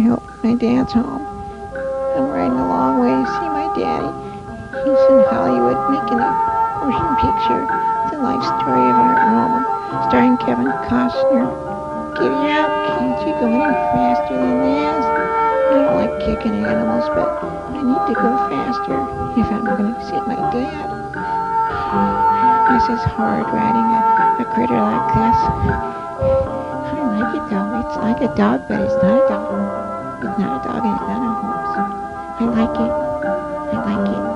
I hope my dad's home. I'm riding a long way to see my daddy. He's in Hollywood making a motion picture. The life story of Art Roamer, starring Kevin Costner. Giddy up, can't you go any faster than this? I don't like kicking animals, but I need to go faster if I'm going to see my dad. This is hard riding a, a critter like this. I like it though. It's like a dog, but it's not a dog. Not a dog and it's not a horse. I like it. I like it.